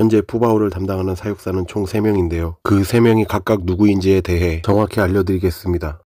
현재 푸바오를 담당하는 사육사는 총 3명인데요. 그 3명이 각각 누구인지에 대해 정확히 알려드리겠습니다.